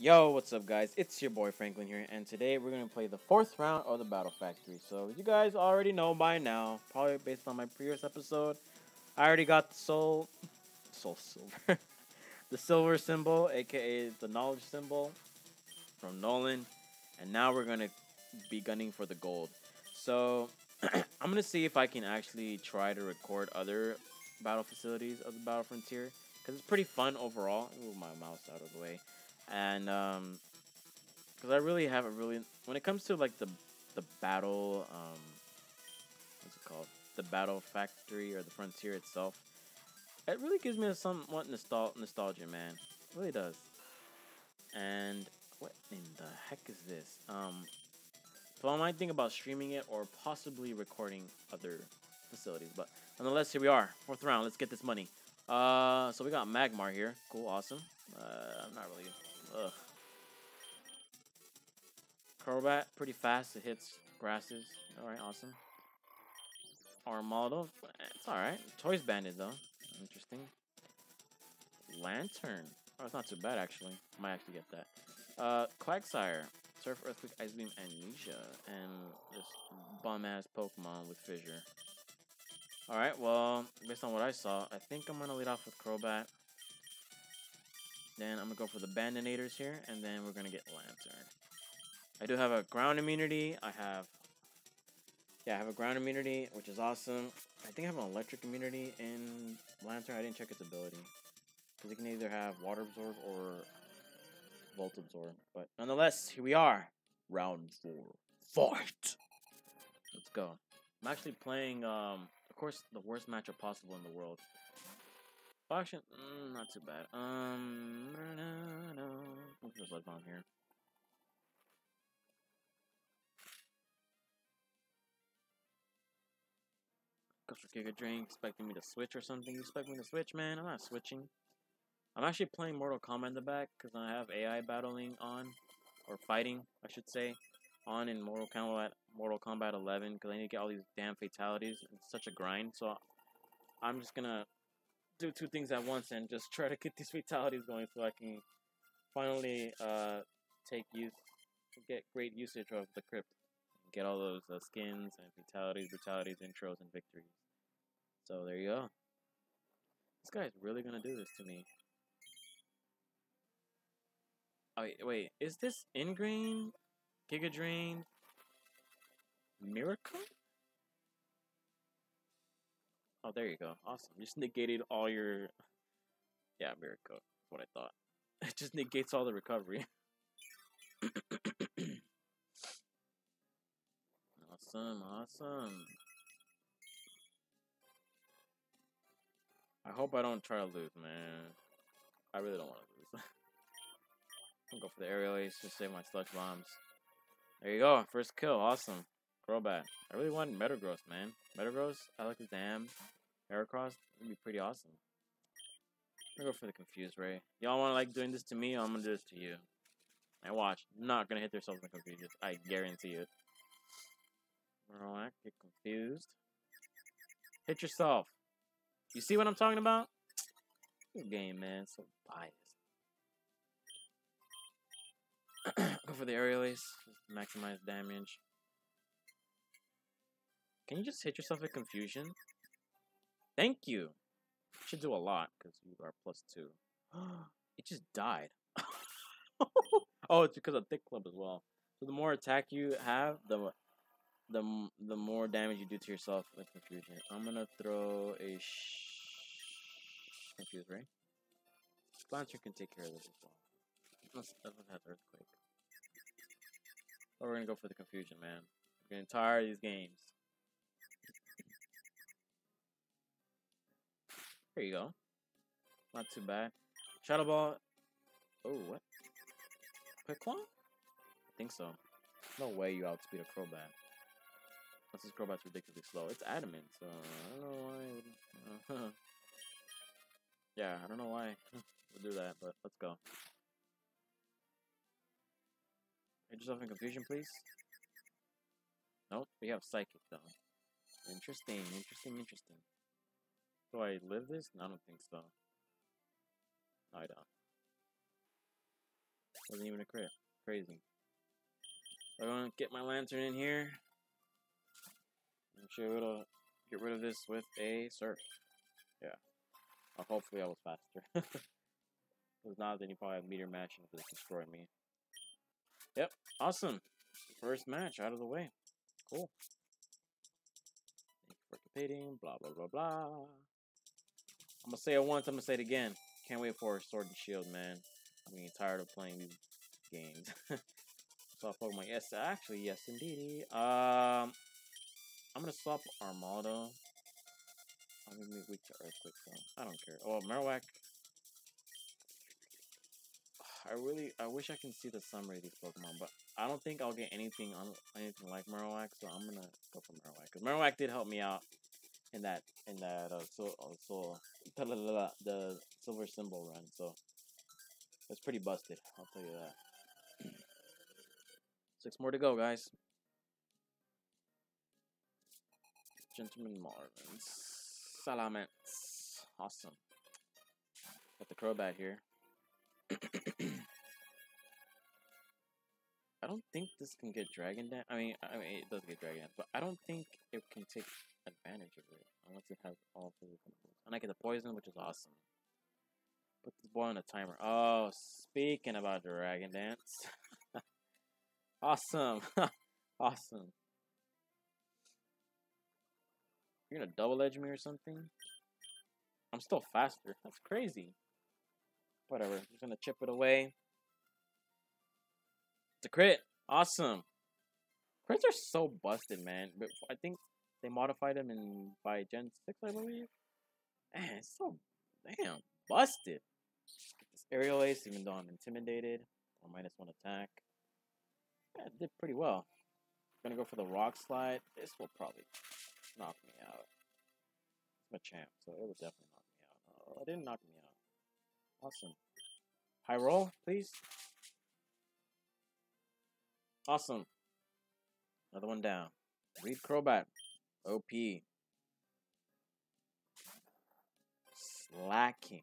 Yo, what's up guys? It's your boy Franklin here, and today we're going to play the fourth round of the Battle Factory. So, you guys already know by now, probably based on my previous episode, I already got the soul, soul silver, the silver symbol, aka the knowledge symbol from Noland, and now we're going to be gunning for the gold. So, I'm going to see if I can actually try to record other battle facilities of the Battle Frontier, because it's pretty fun overall. Move my mouse out of the way and um because i really haven't really when it comes to like the the battle um what's it called? The battle factory or the frontier itself it really gives me a somewhat nostal- nostalgia man. It really does. And what in the heck is this? Um so i might think about streaming it or possibly recording other facilities but nonetheless here we are. Fourth round. Let's get this money. Uh so we got magmar here. Cool. Awesome. Uh i'm not really Ugh. Crobat, pretty fast. It hits grasses. Alright, awesome. Armaldo, it's alright. Toys Bandit, though. Interesting. Lanturn. Oh, it's not too bad, actually. Might actually get that. Uh, Quagsire. Surf, Earthquake, Ice Beam, Amnesia. And this bum-ass Pokemon with Fissure. Alright, well, based on what I saw, I think I'm going to lead off with Crobat. Then I'm going to go for the Bandinators here, and then we're going to get Lanturn. I do have a ground immunity. I have, yeah, I have a ground immunity, which is awesome. I think I have an electric immunity in Lanturn. I didn't check its ability. Because it can either have Water Absorb or Volt Absorb. But nonetheless, here we are. Round four. Fight! Let's go. I'm actually playing, um, of course, the worst matchup possible in the world. Action, mm, not too bad. Um, no, no. There's light bomb here. For Giga Drain, expecting me to switch or something. You expect me to switch, man? I'm not switching. I'm actually playing Mortal Kombat in the back because I have AI battling on, or fighting, I should say, on in Mortal Kombat Mortal Kombat 11 because I need to get all these damn fatalities. It's such a grind, so I'm just gonna do two things at once and just try to get these fatalities going so I can finally uh, take use, get great usage of the crypt, get all those uh, skins and fatalities, brutalities, intros, and victories. So there you go. This guy's really gonna do this to me. Oh, wait, wait, is this Ingrain, Giga Drain, Miracle? Oh, there you go. Awesome. Just negated all your... Yeah, Miracle. That's what I thought. It just negates all the recovery. awesome, awesome. I hope I don't try to lose, man. I really don't want to lose. I'm go for the aerial ace to save my sludge bombs. There you go. First kill. Awesome. Crobat. I really want Metagross, man. Metagross, Alakazam, Heracross, would be pretty awesome. I'm gonna go for the Confused Ray. Y'all wanna like doing this to me? I'm gonna do this to you. I watch, not gonna hit themselves in Confused. I guarantee it. Marowak, get confused. Hit yourself. You see what I'm talking about? Good game, man. So biased. go for the aerial ace. Maximize damage. Can you just hit yourself with confusion? Thank you. should do a lot because you are plus two. it just died. oh, it's because of thick club as well. So the more attack you have, the the the more damage you do to yourself with confusion. I'm gonna throw a sh confused right. Can take care of this as well. Unless doesn't have earthquake. But we're gonna go for the confusion, man. I'm getting tired of these games. There you go. Not too bad. Shadow Ball. Oh, what? Quick Claw? I think so. No way you outspeed a Crobat. Unless this Crobat's ridiculously slow. It's adamant, so I don't know why. Uh, yeah, I don't know why we'll do that, but let's go. Hit yourself in confusion, please. Nope, we have Psychic, though. Interesting, interesting, interesting. Do I live this? No, I don't think so. No, I don't. Wasn't even a crit. Crazy. I'm gonna get my lanturn in here. I'm sure it'll get rid of this with a surf. Yeah. Uh, hopefully I was faster. If not, then you probably have meter matching to destroy me. Yep, awesome. First match out of the way. Cool. Thank you for competing, blah, blah, blah, blah. I'm gonna say it once, I'm gonna say it again. Can't wait for Sword and Shield, man. I'm getting tired of playing these games. swap Pokemon. Yes, actually, yes, indeed. Um, I'm gonna swap Armaldo. I'm gonna be weak to Earthquake, so I don't care. Oh, Marowak. I really, I wish I can see the summary of these Pokemon, but I don't think I'll get anything on anything like Marowak, so I'm gonna go for Marowak. Cause Marowak did help me out in that in that uh, so uh, so the silver symbol run, so it's pretty busted. I'll tell you that. Six more to go, guys. Gentleman Marvins. Salamence. Awesome. Got the Crobat here. I don't think this can get Dragon Dance. I mean, I mean, it does get Dragon Dance, but I don't think it can take advantage of it unless it has all physical moves. And I get the poison, which is awesome. Put this boy on a timer. Oh, speaking about Dragon Dance. awesome. awesome. You're gonna double edge me or something? I'm still faster. That's crazy. Whatever. Just gonna chip it away. It's a crit. Awesome. Crits are so busted, man. But I think they modified them in by Gen 6, I believe. Man, it's so damn busted. This aerial ace, even though I'm intimidated, or minus one attack. Yeah, did pretty well. Gonna go for the rock slide. This will probably knock me out. It's my champ, so it will definitely knock me out. Oh, it didn't knock me out. Awesome. High roll, please. Awesome. Another one down. Read Crobat. OP. Slaking.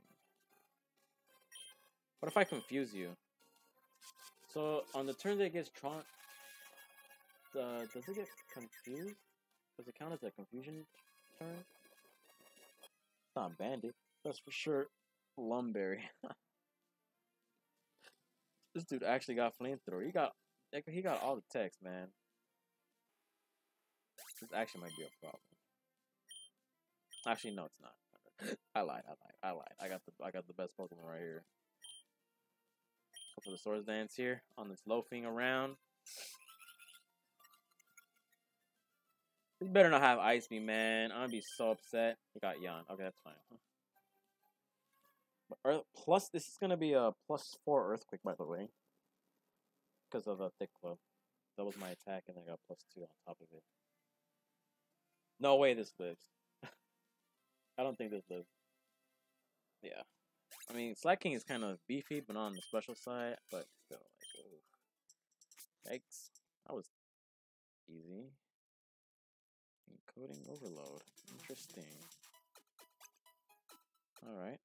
What if I confuse you? So on the turn that it gets Truant, uh, does it get confused? Does it count as a confusion turn? It's not Bandit. That's for sure. Lum Berry. this dude actually got flamethrower. He got he got all the text, man. This actually might be a problem. Actually, no, it's not. I lied. I lied. I lied. I got the I got the best Pokemon right here. Go for the Swords Dance here on this loafing around. He better not have Ice Me, man. I'm gonna be so upset. He got Yawn. Okay, that's fine. But Earth, plus, this is gonna be a plus four Earthquake, by the way because of a thick club. That was my attack, and I got plus two on top of it. No way this lives. I don't think this lives. Yeah. I mean, Slaking is kind of beefy, but not on the special side, but still, like. Yikes. That was easy. Encoding overload. Interesting. Alright.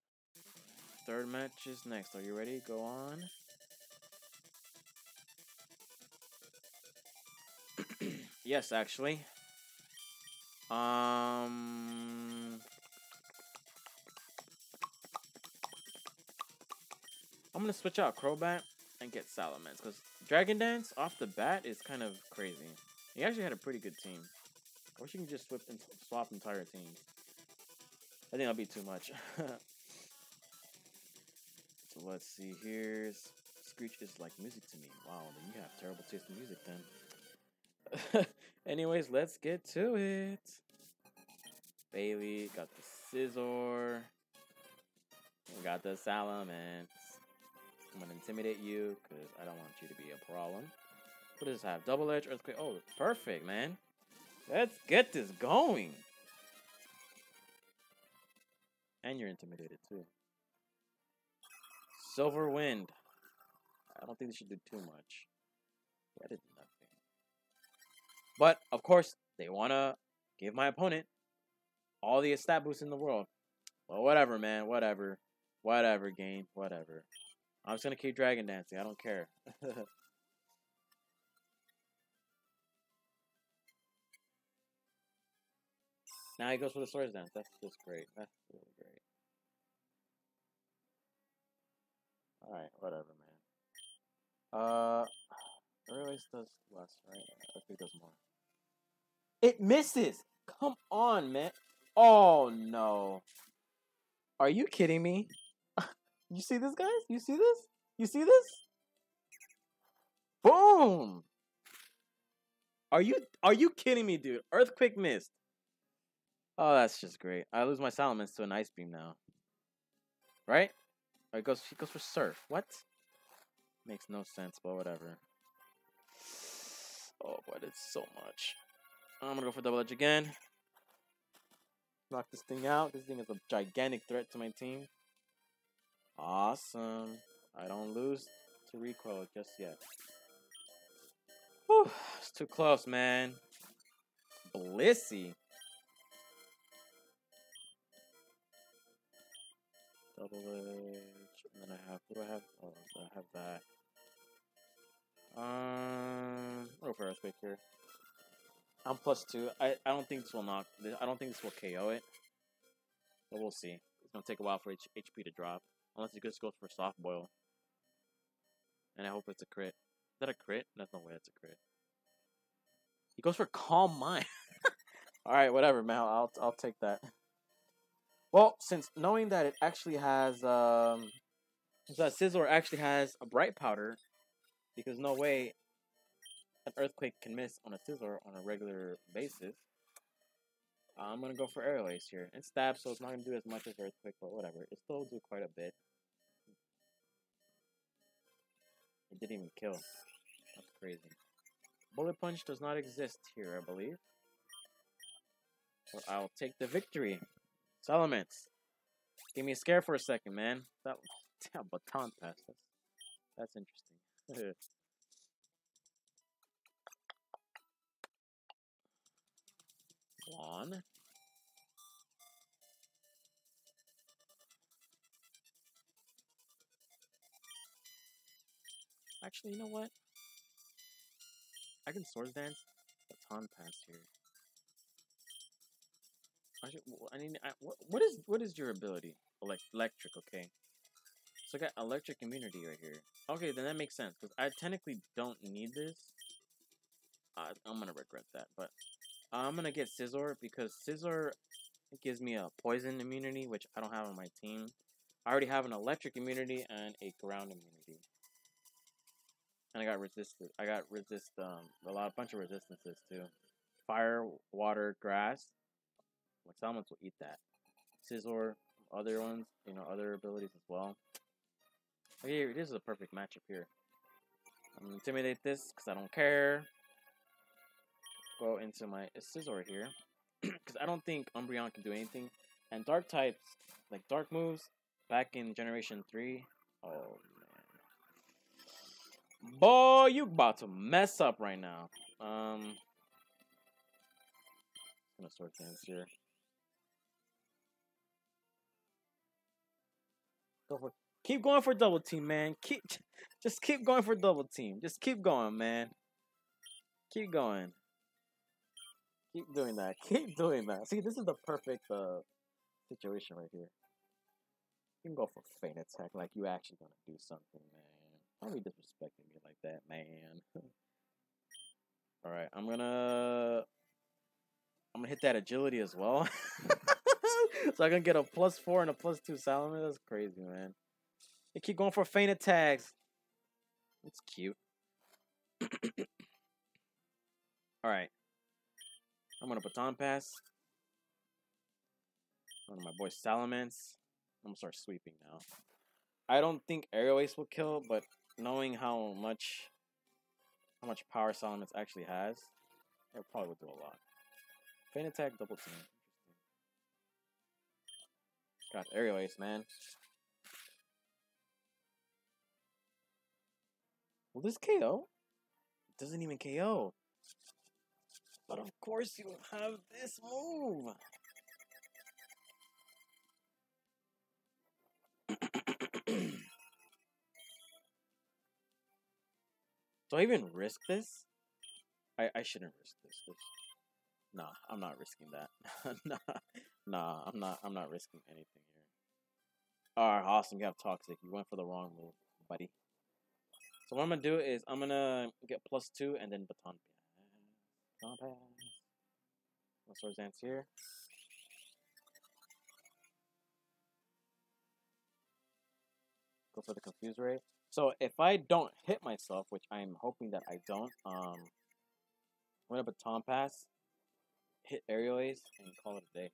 Third match is next. Are you ready? Go on. Yes, actually. Um... I'm gonna switch out Crobat and get Salamence, because Dragon Dance off the bat is kind of crazy. He actually had a pretty good team. I wish you can just swap, swap entire teams. I think that'll be too much. so let's see here. Screech is like music to me. Wow, then you have terrible taste in music then. Anyways, let's get to it. Bailey got the Scizor. We got the Salamence. I'm gonna intimidate you because I don't want you to be a problem. What does this have? Double Edge, Earthquake. Oh, perfect, man. Let's get this going. And you're intimidated too. Silver Wind. I don't think they should do too much. But of course, they want to give my opponent all the stat boosts in the world. Well, whatever, man. Whatever. Whatever, game. Whatever. I'm just gonna keep dragon dancing. I don't care. now he goes for the swords dance. That's just great. That's really great. Alright, whatever, man. Uh, Earliest does less, right? I think does more. It misses! Come on, man. Oh, no. Are you kidding me? you see this, guys? You see this? You see this? Boom! Are you are you kidding me, dude? Earthquake missed. Oh, that's just great. I lose my Salamence to an Ice Beam now. Right? Or it goes, he goes for Surf. What? Makes no sense, but whatever. Oh boy, it's so much. I'm gonna go for double edge again. Knock this thing out. This thing is a gigantic threat to my team. Awesome. I don't lose to recoil just yet. Whew, it's too close, man. Blissey. Double edge. And then I have, what do I have? Oh, I have that. Um, go for Earthquake here. I'm plus two. I, I don't think this will knock. I don't think this will KO it. But we'll see. It's gonna take a while for H HP to drop. Unless he just goes for soft boil. And I hope it's a crit. Is that a crit? That's no way it's a crit. He goes for calm mind. Alright, whatever, man. I'll I'll take that. Well, since knowing that it actually has um that Scizor actually has a bright powder, because no way an earthquake can miss on a Scizor on a regular basis. I'm gonna go for aerial ace here. It's stab, so it's not gonna do as much as earthquake, but whatever. It still do quite a bit. It didn't even kill. That's crazy. Bullet punch does not exist here, I believe. So I'll take the victory. Salamence. Give me a scare for a second, man. That damn baton pass. That's, that's interesting. One. Actually, you know what? I can Swords Dance Baton Pass here. I should, I mean, I, what, what is what is your ability? Elect, electric, okay. So I got electric immunity right here. Okay, then that makes sense because I technically don't need this. I'm gonna regret that, but I'm gonna get Scizor because Scizor gives me a poison immunity, which I don't have on my team. I already have an electric immunity and a ground immunity. And I got resisted. I got resist um a lot, a bunch of resistances too. Fire, water, grass. Like Salamence will eat that. Scizor, other ones, you know, other abilities as well. Okay, this is a perfect matchup here. I'm gonna intimidate this because I don't care go into my Scizor here. Because I don't think Umbreon can do anything. And Dark types, like Dark moves, back in Generation 3. Oh, man. Boy, you about to mess up right now. Um, I'm gonna start things here. Go for keep going for double team, man. Keep just keep going for double team. Just keep going, man. Keep going. Keep doing that. Keep doing that. See, this is the perfect uh, situation right here. You can go for faint attack like you actually gonna do something, man. Don't be disrespecting me like that, man. Alright, I'm gonna... I'm gonna hit that agility as well. so I can get a plus four and a plus two Salamence. That's crazy, man. They keep going for faint attacks. It's cute. Alright. I'm gonna baton pass. One of my boy Salamence. I'm gonna start sweeping now. I don't think Aerial Ace will kill, but knowing how much how much power Salamence actually has, it probably would do a lot. Feint attack, double team. Got Aerial Ace, man. Will this KO? It doesn't even KO. But of course you have this move. Do I even risk this? I, I shouldn't risk this. this. Nah, I'm not risking that. nah, nah, I'm not. I'm not risking anything here. All right, awesome. You have toxic. You went for the wrong move, buddy. So what I'm gonna do is I'm gonna get plus two and then baton Baton pass. No swords dance here. Go for the confuse ray. So if I don't hit myself, which I'm hoping that I don't, um, I'm gonna baton pass, hit aerial ace, and call it a day.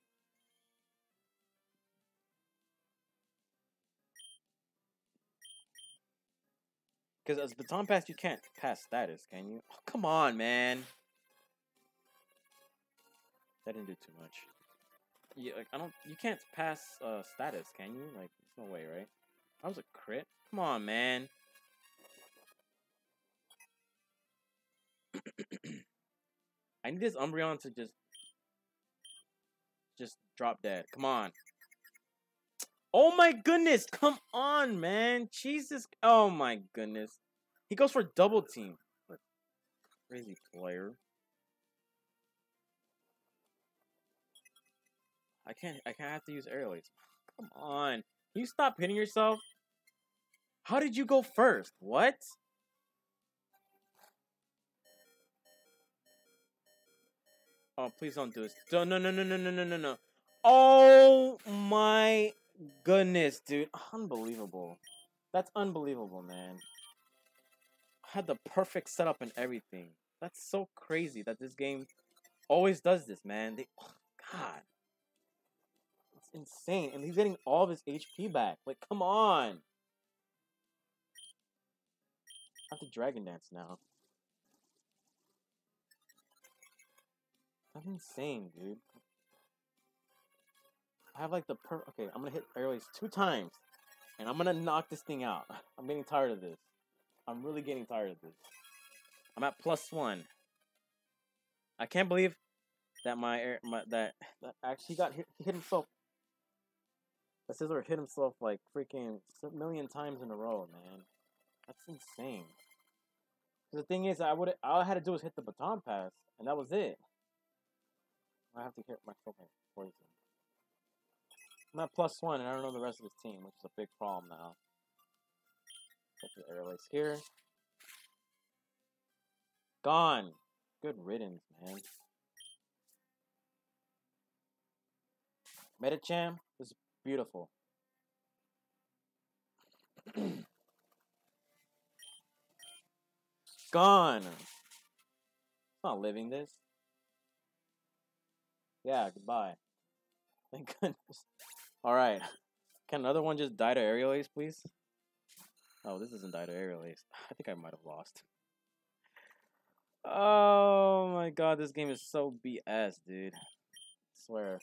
Because as baton pass, you can't pass status, can you? Oh, come on, man. That didn't do too much. Yeah, like I don't. You can't pass uh, status, can you? Like, there's no way, right? That was a crit. Come on, man. I need this Umbreon to just just drop dead. Come on. Oh my goodness. Come on, man. Jesus. Oh my goodness. He goes for double team. Crazy player. I can't. I can't have to use air. Come on. Can you stop hitting yourself? How did you go first? What? Oh, please don't do this. No, no, no, no, no, no, no, no. Oh my goodness, dude. Unbelievable. That's unbelievable, man. I had the perfect setup and everything. That's so crazy that this game always does this, man. They, oh, God. Insane. And he's getting all of his HP back. Like, come on. I have to Dragon Dance now. That's insane, dude. I have like the per. Okay, I'm gonna hit airways two times, and I'm gonna knock this thing out. I'm getting tired of this. I'm really getting tired of this. I'm at plus one. I can't believe that my air, my that, that actually got hit. Hit himself. That Scizor hit himself like freaking a million times in a row, man. That's insane. The thing is, I would all I had to do was hit the baton pass, and that was it. I have to hit my fucking poison. I'm at plus one, and I don't know the rest of his team, which is a big problem now. Get the air lace here. Gone. Good riddance, man. Medicham is beautiful. Gone. I'm not living this. Yeah, goodbye. Thank goodness. Alright. Can another one just die to aerial ace, please? Oh, this doesn't die to aerial ace. I think I might have lost. Oh my god, this game is so BS, dude. I swear.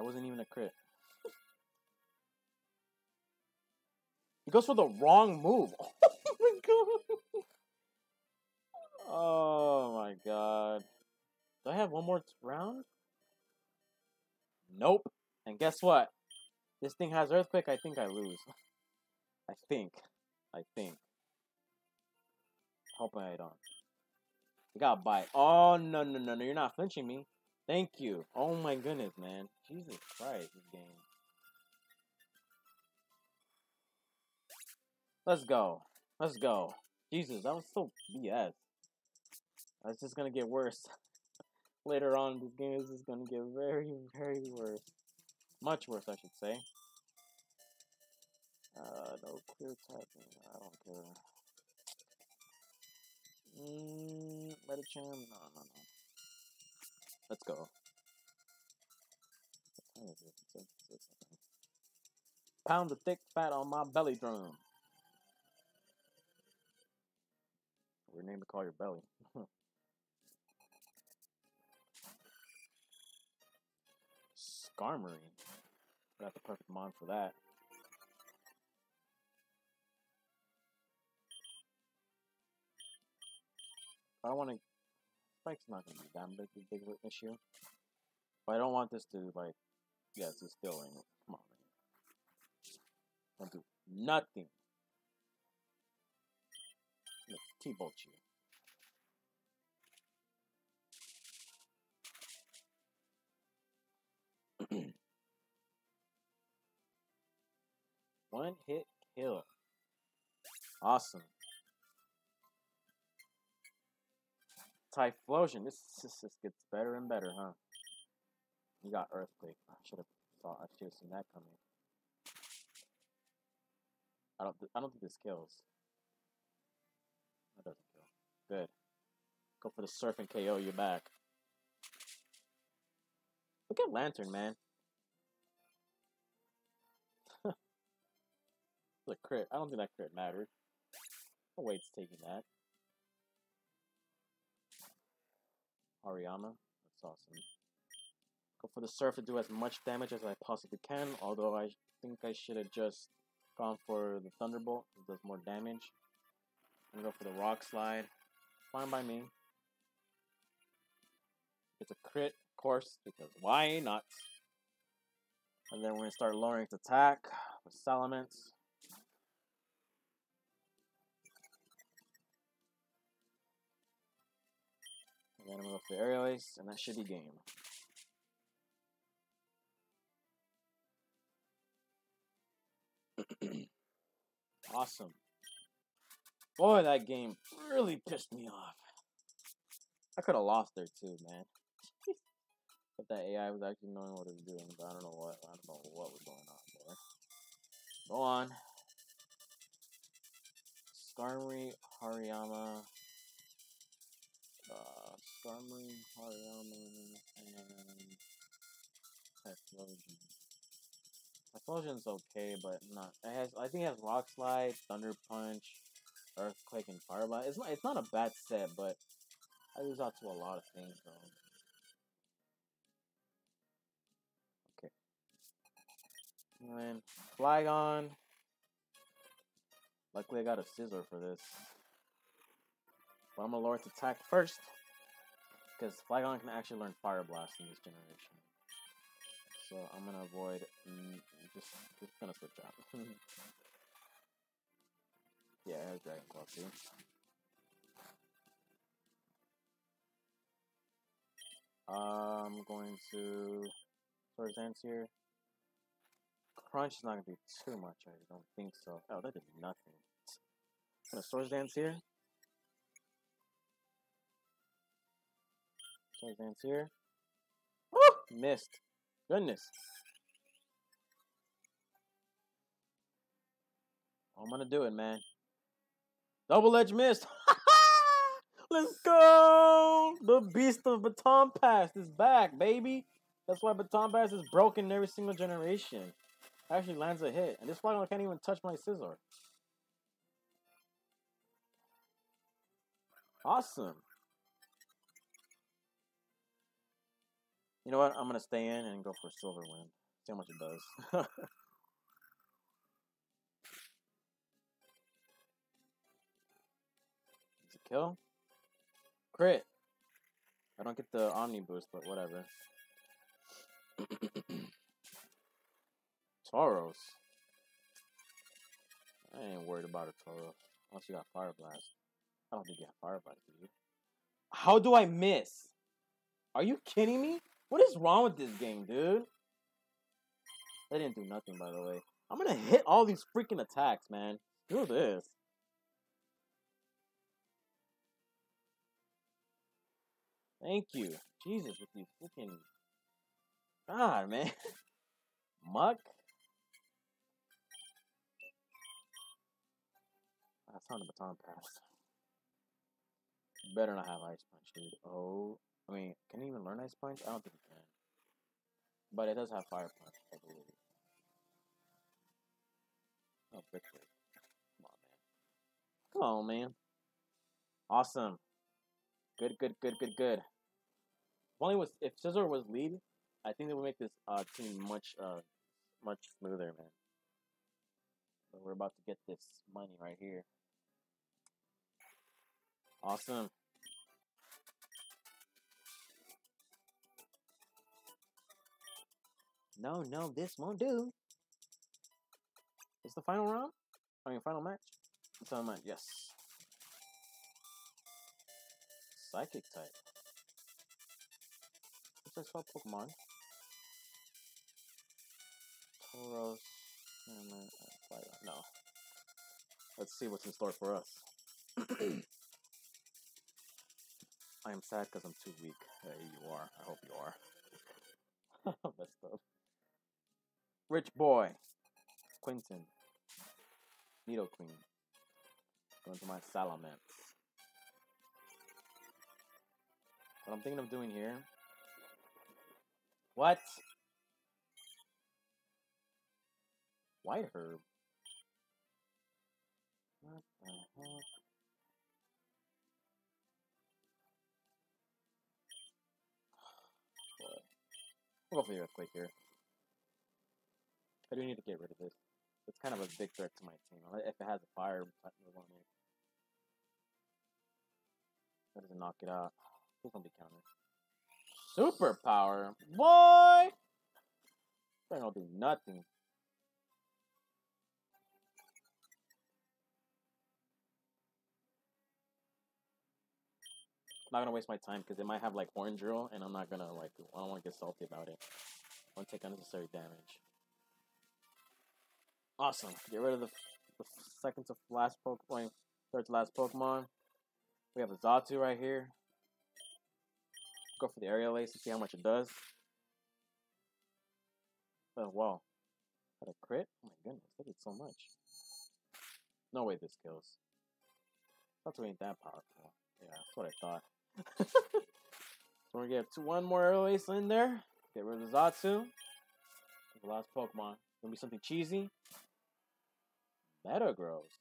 That wasn't even a crit. He goes for the wrong move. Oh my god. Oh my god. Do I have one more round? Nope. And guess what? This thing has Earthquake, I think I lose. I think. I think. Hoping I don't. You got bite. Oh, no, no, no, no. You're not flinching me. Thank you. Oh my goodness, man. Jesus Christ, this game. Let's go. Let's go. Jesus, that was so BS. That's just gonna get worse. Later on, this game is just gonna get very, very worse. Much worse, I should say. Uh, no clear typing. I don't care. Mmm, Medicham? No, no, no. Let's go. Pound the thick fat on my belly drum. Weird name to call your belly. Skarmory. Got the perfect mon for that. I want to. Spike's not gonna be that big, big, big issue. But I don't want this to like. Yeah, it's still in. Come on, man. Don't do nothing. T-bolt you. One hit kill. Awesome. Typhlosion. This, this gets better and better, huh? You got Earthquake. I should have thought. I should have seen that coming. I don't. I don't think this kills. That doesn't kill. Good. Go for the surf and KO You're back. Look at Lanturn, man. the crit. I don't think that crit mattered. No way it's taking that. Hariyama. That's awesome. Go for the surf to do as much damage as I possibly can, although I think I should have just gone for the Thunderbolt. It does more damage. I'm gonna go for the Rock Slide. Fine by me. It's a crit, of course, because why not? And then we're gonna start lowering its attack with Salamence. Go for the Ace, and that should be game. awesome. Boy, that game really pissed me off. I could have lost there too, man. but that AI was actually knowing what it was doing, but I don't know what I don't know what was going on there. Go on. Skarmory, Hariyama, uh, Skarmory, Hariyama, and Typhlosion. Typhlosion's okay, but not. It has. I think it has Rock Slide, Thunder Punch, Earthquake, and Fire Blast. It's not. It's not a bad set, but I lose out to a lot of things though. Okay. And then Flygon. Luckily, I got a Scizor for this. But I'm gonna lower attack first, because Flygon can actually learn Fire Blast in this generation. So I'm gonna avoid. Mm, just, just gonna switch out. yeah, it has Dragon Claw too. I'm going to Swords Dance here. Crunch is not gonna be too much, I don't think so. Oh, that did nothing. I'm gonna Swords Dance here. Swords Dance here. Woo! Missed. Goodness. I'm gonna do it, man. Double edge missed. Let's go! The beast of Baton Pass is back, baby. That's why Baton Pass is broken in every single generation. Actually lands a hit. And this one can't even touch my Scizor. Awesome. You know what? I'm gonna stay in and go for Silver Wind. See how much it does. Is it kill? Crit. I don't get the Omni boost, but whatever. Tauros. I ain't worried about a Tauros. Unless you got Fire Blast. I don't think you have Fire Blast, do you? How do I miss? Are you kidding me? What is wrong with this game, dude? They didn't do nothing, by the way. I'm gonna hit all these freaking attacks, man. Do this. Thank you. Jesus, with these freaking... God, man. Muck? That's not a baton pass. Better not have Ice Punch, dude. Oh, I mean, can he even learn Ice Punch? I don't think he can. But it does have Fire Punch, I believe. Oh, Brick. Come on, man. Come on, man. Awesome. Good, good, good, good, good. If only was if Scizor was lead, I think they would make this uh, team much uh much smoother, man. We're about to get this money right here. Awesome. No, no, this won't do. It's the final round? I mean, final match? Final match, yes. Psychic type. What's that spell Pokemon? Tauros. No. Let's see what's in store for us. I am sad because I'm too weak. Hey, you are. I hope you are. Messed up. Rich boy. Quentin. Nidoqueen. Going to my Salamence. What I'm thinking of doing here. What? White herb. What the heck? We'll go for the earthquake here. I do need to get rid of this. It's kind of a big threat to my team. If it has a fire move on it. That doesn't knock it out. Please don't be countered. Superpower? Boy! That gonna do nothing. I'm not gonna waste my time because it might have like orange drill, and I'm not gonna like. I don't want to get salty about it. I want to take unnecessary damage. Awesome. Get rid of the, the second to last Pokemon, third to last Pokemon. We have a Xatu right here. Go for the aerial ace to see how much it does. Oh wow. Got a crit? Oh my goodness, that did so much. No way this kills. Xatu ain't that powerful. Yeah, that's what I thought. so we're gonna get to one more aerial ace in there. Get rid of the Xatu. The last Pokemon. Gonna be something cheesy. Metagross.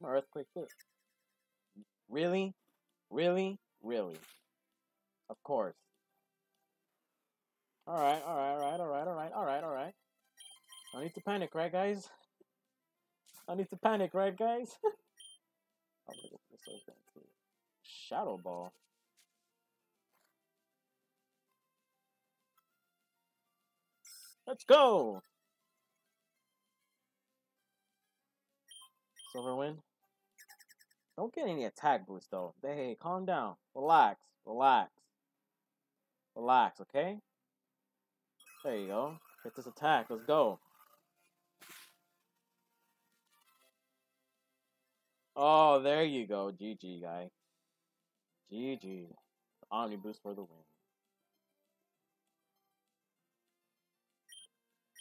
My Earthquake this. Really? Really? Really? Of course. Alright, alright, alright, alright, alright, alright, alright. I need to panic, right, guys? I need to panic, right, guys? Oh, Shadow Ball. Let's go! Silverwind. Don't get any attack boost though. Hey, calm down. Relax. Relax. Relax, okay? There you go. Get this attack. Let's go. Oh, there you go. GG, guy. GG. Omni boost for the win.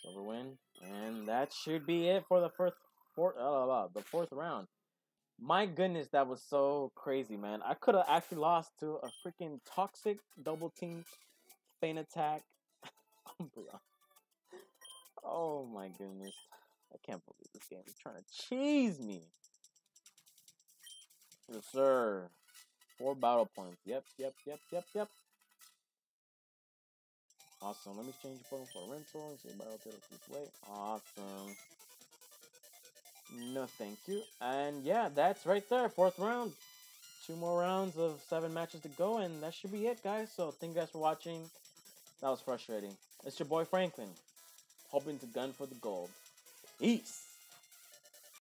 Silver win. And that should be it for the first fourth, uh, the fourth round. My goodness, that was so crazy, man. I could have actually lost to a freaking toxic double team feint attack. oh my goodness. I can't believe this game is trying to cheese me. Yes, sir. Four battle points. Yep, yep, yep, yep, yep. Awesome. Let me change the phone for rental. See battle to play. Awesome. No, thank you. And yeah, that's right there. Fourth round. Two more rounds of seven matches to go, and that should be it, guys. So thank you guys for watching. That was frustrating. It's your boy Franklin, hoping to gun for the gold. Peace.